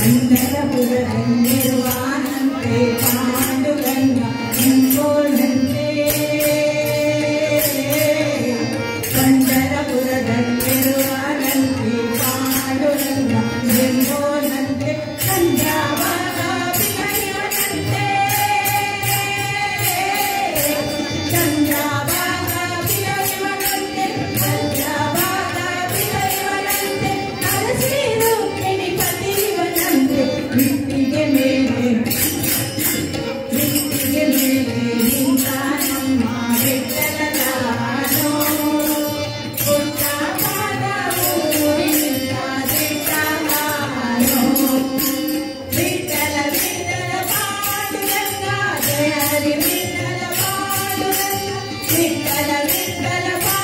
पुरं निर्वान् Dala, dala,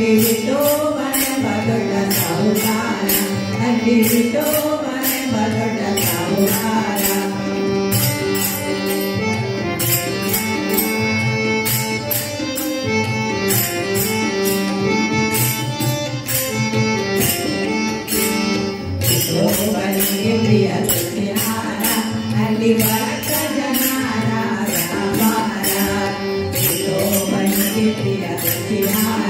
ಅಲ್ಲಿ ಬಿಟ್ಟು ಮನೆ ಬದೊಡ್ಡ ಸಾಹುಕಾರ ಅಲ್ಲಿ ಬಿಟ್ಟು ಮನೆ ಬದೊಡ್ಡ ಸಾಹುಕಾರ ಪ್ರಿಯ ಸುಖಿಹಾರ ಅಲ್ಲಿ ಬರಕ ಜನಾರ ರಾಮಾರ ಪ್ರಿಯ ಸುಖಿಹಾರ